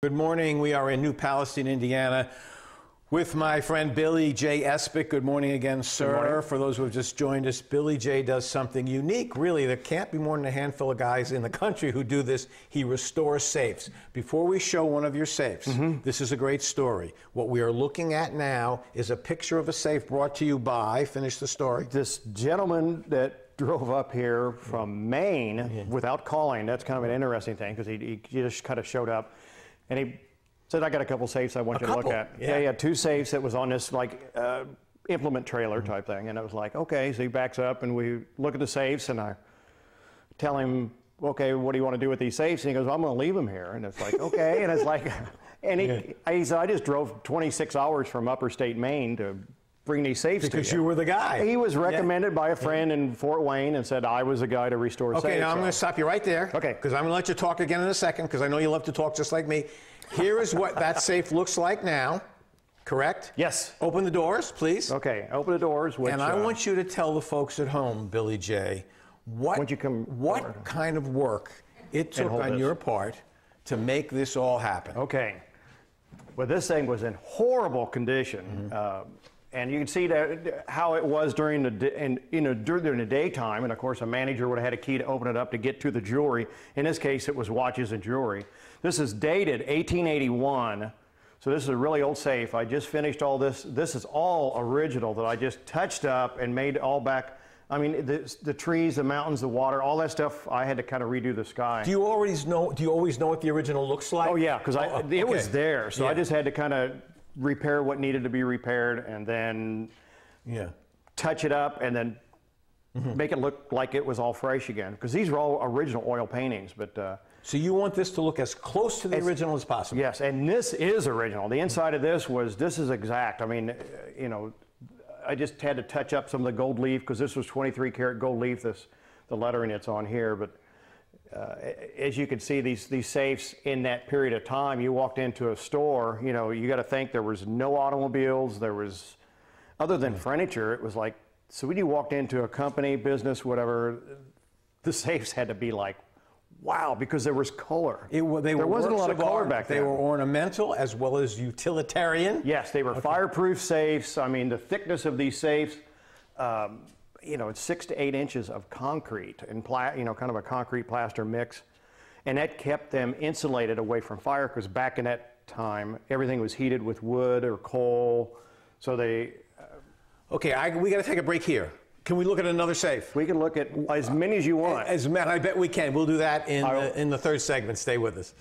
Good morning. We are in New Palestine, Indiana, with my friend Billy J. Espic. Good morning again, sir. morning. For those who have just joined us, Billy J. does something unique, really. There can't be more than a handful of guys in the country who do this. He restores safes. Before we show one of your safes, Mm-hmm. this is a great story. What we are looking at now is a picture of a safe brought to you by, finish the story. this gentleman that drove up here from Maine without calling. That's kind of an interesting thing because he, he just kind of showed up and he said, I got a couple safes I want A you to look at. Yeah. he had two safes that was on this like uh, implement trailer type thing. And I was like, okay. So he backs up and we look at the safes and I tell him, okay, what do you want to do with these safes? And he goes, well, I'm going to leave them here. And it's like, okay. and it's like, and he, he said, I just drove 26 hours from upper state Maine to bring these safes to Because you were the guy. he was Yeah. recommended by a friend in Fort Wayne and said I was the guy to restore Okay, safes. now I'm going to stop you right there. Okay. Because I'm going to let you talk again in a second, because I know you love to talk just like me. Here is what that safe looks like now, correct? Yes. Open the doors, please. Okay, open the doors. Which, And I uh, want you to tell the folks at home, Billy J, what, you come what kind of work it took on this. your part to make this all happen. Okay. Well, this thing was in horrible condition. Mm-hmm. Uh, and you can see that how it was during the and you know during the daytime, and of course a manager would have had a key to open it up to get to the jewelry. In this case, it was watches and jewelry. This is dated 1881, so this is a really old safe. I just finished all this. This is all original that I just touched up and made all back. I mean, the, the trees, the mountains, the water, all that stuff. I had to kind of redo the sky. Do you always know? Do you always know what the original looks like? Oh yeah, because oh, oh, it was there, so I just had to kind of repair what needed to be repaired, and then Yeah. touch it up, and then Mm-hmm. make it look like it was all fresh again. Because these are all original oil paintings, but uh, So you want this to look as close to the As- original as possible? yes, and this is original. The inside of this was this is exact. I mean, uh, you know, I just had to touch up some of the gold leaf because this was 23 karat gold leaf. This the lettering it's on here, but. Uh, as you can see, these these safes in that period of time, you walked into a store, you know, you got to think there was no automobiles, there was, other than furniture, it was like, so when you walked into a company, business, whatever, the safes had to be like, wow, because there was color. It, they there were wasn't a lot of color art. back then. They were ornamental as well as utilitarian. Yes, they were fireproof safes. I mean, the thickness of these safes, um, you know, it's six to eight inches of concrete and pla- you know, kind of a concrete plaster mix, and that kept them insulated away from fire because back in that time, everything was heated with wood or coal, so they. Uh, okay, I, we got to take a break here. Can we look at another safe? We can look at as many as you want. As man, I bet we can. We'll do that in the, in the third segment. Stay with us.